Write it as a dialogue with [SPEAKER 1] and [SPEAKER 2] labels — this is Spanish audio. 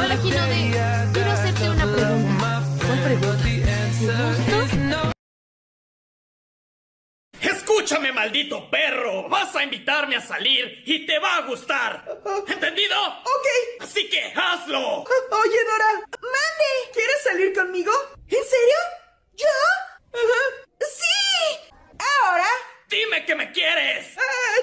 [SPEAKER 1] Hola, Hinode. Quiero hacerte una pregunta. ¿Cuál pregunta?
[SPEAKER 2] Escúchame, maldito perro. Vas a invitarme a salir y te va a gustar. ¿Entendido?
[SPEAKER 3] Ok.
[SPEAKER 2] Así que hazlo.
[SPEAKER 3] Oye, Dora. Mande. ¿Quieres salir conmigo? ¿En serio? ¿Yo? Ajá. ¡Sí! Ahora.
[SPEAKER 2] Dime que me quieres.
[SPEAKER 3] Ah,